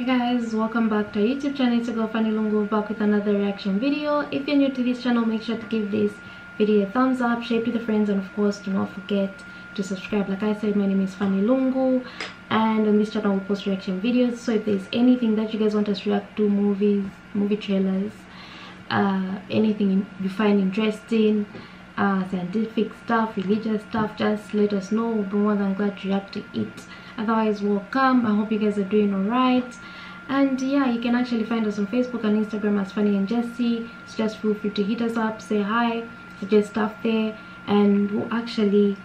Hey guys, welcome back to our YouTube channel. It's your girl Fanny Lungu back with another reaction video. If you're new to this channel, make sure to give this video a thumbs up, share it with your friends, and of course, do not forget to subscribe. Like I said, my name is Fanny Lungu, and on this channel we post reaction videos. So if there's anything that you guys want us to react to, movies, movie trailers, uh, anything you find interesting, uh, scientific stuff, religious stuff, just let us know. We'll be more than glad to react to it. Otherwise, welcome. I hope you guys are doing alright. And yeah, you can actually find us on Facebook and Instagram as Fanny and Jessy. So just feel free to hit us up, say hi, suggest stuff there, and we'll actually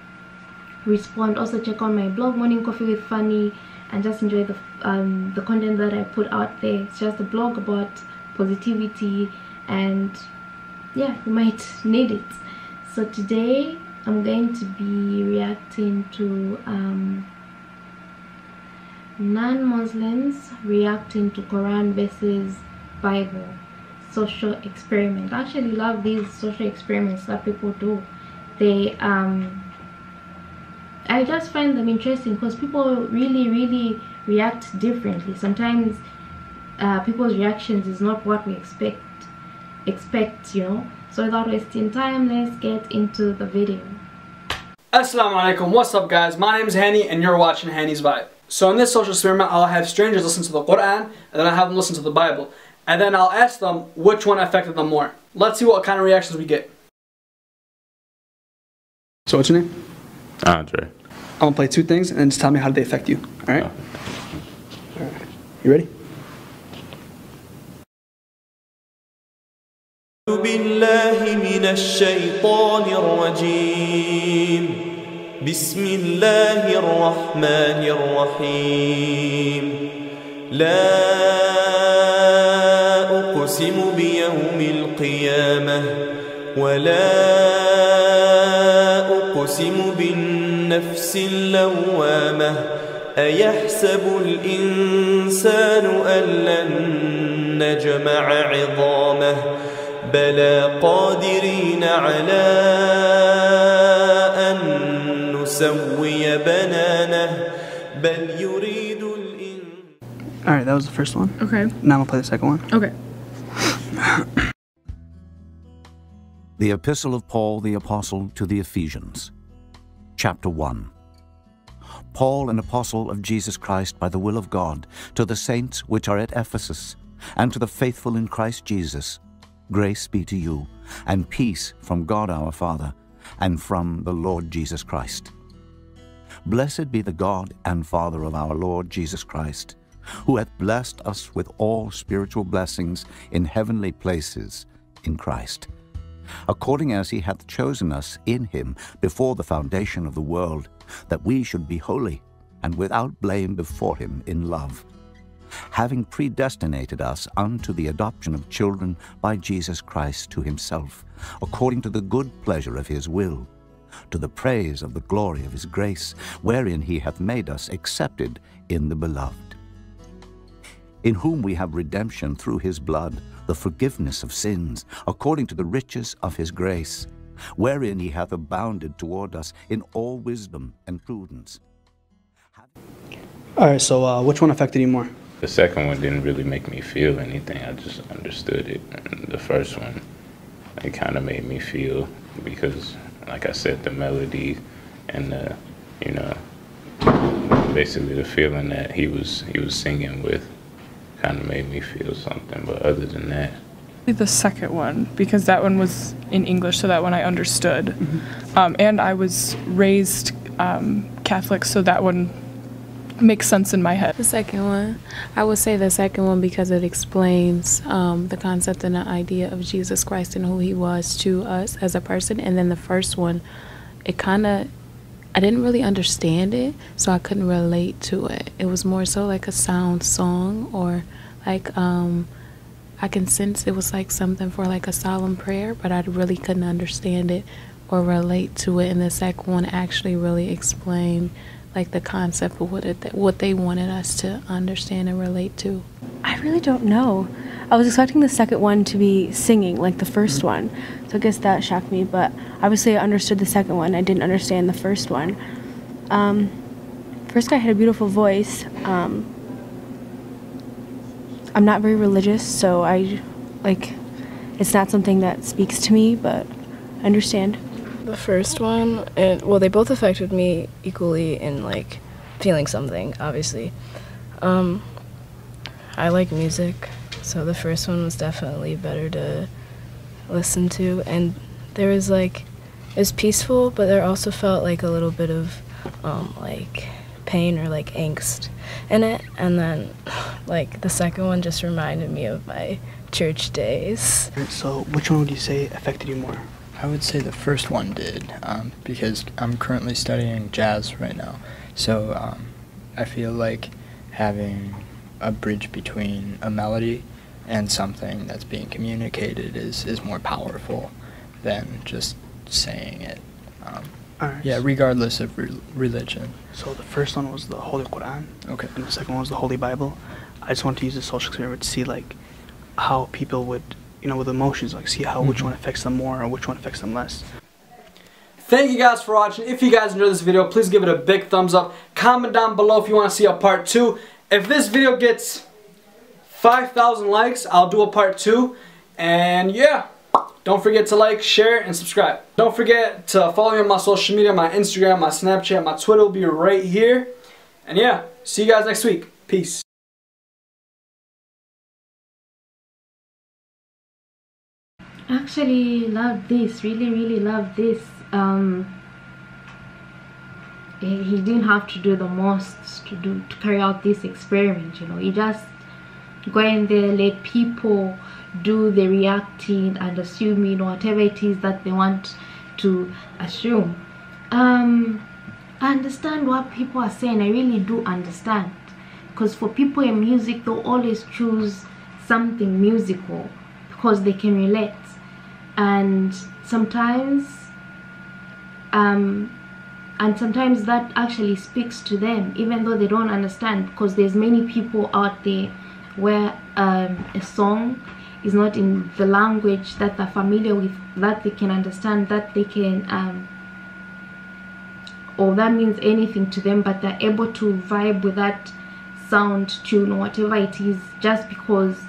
respond. Also, check on my blog, Morning Coffee with Fanny and just enjoy the um, the content that I put out there. It's just a blog about positivity, and yeah, you might need it. So today, I'm going to be reacting to. Um, non-muslims reacting to quran versus bible social experiment. I actually love these social experiments that people do. They um i just find them interesting because people really really react differently. Sometimes uh, people's reactions is not what we expect expect you know? So without wasting time let's get into the video. Assalamu alaikum what's up guys? My name is Hani and you're watching Hani's vibe so in this social experiment, I'll have strangers listen to the Quran, and then I'll have them listen to the Bible. And then I'll ask them which one affected them more. Let's see what kind of reactions we get. So what's your name? Andre. I'm gonna play two things and then just tell me how they affect you. Alright? Oh. Alright. You ready? بالله من الشيطان الرجيم بسم الله الرحمن الرحيم. لا أقسم بيوم القيامة ولا أقسم بالنفس اللوامة. أيحسب الإنسان أن لن نجمع عظامه؟ بلى قادرين على نسوي بنانه بل يريد الإن Alright, that was the first one. okay Now I'm gonna play the second one. okay The Epistle of Paul the Apostle to the Ephesians, Chapter 1 Paul, an apostle of Jesus Christ by the will of God, to the saints which are at Ephesus, and to the faithful in Christ Jesus, grace be to you, and peace from God our Father, and from the Lord Jesus Christ. Blessed be the God and Father of our Lord Jesus Christ, who hath blessed us with all spiritual blessings in heavenly places in Christ, according as he hath chosen us in him before the foundation of the world, that we should be holy and without blame before him in love, having predestinated us unto the adoption of children by Jesus Christ to himself, according to the good pleasure of his will to the praise of the glory of his grace, wherein he hath made us accepted in the beloved. In whom we have redemption through his blood, the forgiveness of sins, according to the riches of his grace, wherein he hath abounded toward us in all wisdom and prudence. Alright, so uh, which one affected you more? The second one didn't really make me feel anything. I just understood it. And the first one, it kind of made me feel because like I said, the melody and the, you know, basically the feeling that he was he was singing with kind of made me feel something. But other than that, the second one because that one was in English, so that one I understood, mm-hmm. um, and I was raised um, Catholic, so that one makes sense in my head. The second one, I would say the second one because it explains um, the concept and the idea of Jesus Christ and who He was to us as a person. And then the first one, it kind of, I didn't really understand it, so I couldn't relate to it. It was more so like a sound song or like um, I can sense it was like something for like a solemn prayer, but I really couldn't understand it or relate to it. And the second one actually really explained like the concept of what it, what they wanted us to understand and relate to. I really don't know. I was expecting the second one to be singing like the first one, so I guess that shocked me. But obviously, I understood the second one. I didn't understand the first one. Um, first guy had a beautiful voice. Um, I'm not very religious, so I like it's not something that speaks to me, but I understand. The first one, and well, they both affected me equally in like feeling something. Obviously, um, I like music, so the first one was definitely better to listen to, and there was like it was peaceful, but there also felt like a little bit of um, like pain or like angst in it. And then like the second one just reminded me of my church days. So, which one would you say affected you more? I would say the first one did um, because I'm currently studying jazz right now. So um, I feel like having a bridge between a melody and something that's being communicated is, is more powerful than just saying it. Um, Yeah, regardless of re- religion. So the first one was the Holy Quran. Okay. And the second one was the Holy Bible. I just wanted to use the social experiment to see like how people would, you know, with emotions, like see how which Mhm. one affects them more or which one affects them less. Thank you guys for watching. If you guys enjoyed this video, please give it a big thumbs up. Comment down below if you want to see a part 2. If this video gets 5,000 likes, I'll do a part 2. And yeah, don't forget to like, share, and subscribe. Don't forget to follow me on my social media, my Instagram, my Snapchat, my Twitter will be right here. And yeah, see you guys next week. Peace. Actually love this really really love this. Um he didn't have to do the most to do to carry out this experiment you know. He just go in there let people do the reacting and assuming whatever it is that they want to assume. Um i understand what people are saying. I really do understand. Because for people in music they'll always choose something musical because they can relate and sometimes um and sometimes that actually speaks to them even though they don't understand because there's many people out there where um, a song is not in the language that they're familiar with that they can understand that they can um, or that means anything to them but they're able to vibe with that sound tune or whatever it is just because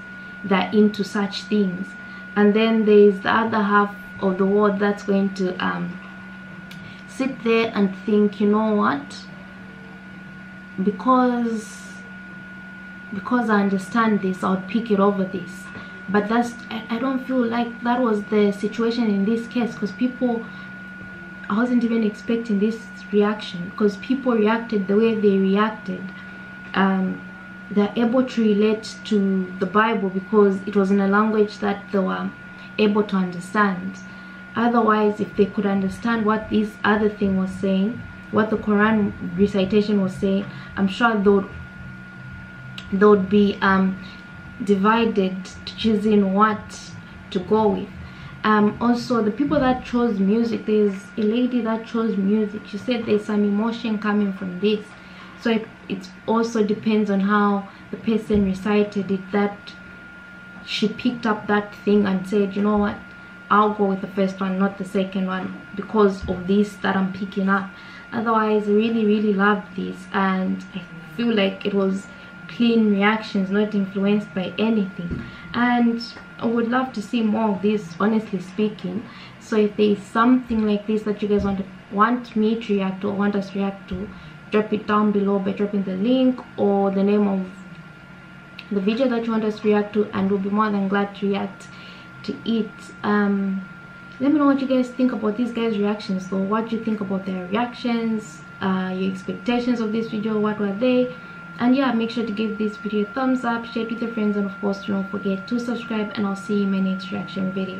they're into such things and then there's the other half of the world that's going to um, sit there and think you know what? Because because I understand this I'll pick it over this. But that's I, I don't feel like that was the situation in this case because people I wasn't even expecting this reaction because people reacted the way they reacted. Um, they're able to relate to the Bible because it was in a language that they were able to understand. Otherwise, if they could understand what this other thing was saying, what the Quran recitation was saying, I'm sure they would, they would be um, divided choosing what to go with. Um, also, the people that chose music, there's a lady that chose music. She said there's some emotion coming from this so it, it also depends on how the person recited it that she picked up that thing and said you know what? I'll go with the first one not the second one because of this that i'm picking up. Otherwise i really really loved this and i feel like it was clean reactions not influenced by anything. And i would love to see more of this honestly speaking. So if there's something like this that you guys want to want me to react to or want us to react to drop it down below by dropping the link or the name of the video that you want us to react to and we'll be more than glad to react to it. Um let me know what you guys think about these guys reactions. So what do you think about their reactions uh your expectations of this video what were they? And yeah make sure to give this video a thumbs up share it with your friends and of course don't forget to subscribe and i'll see you in my next reaction video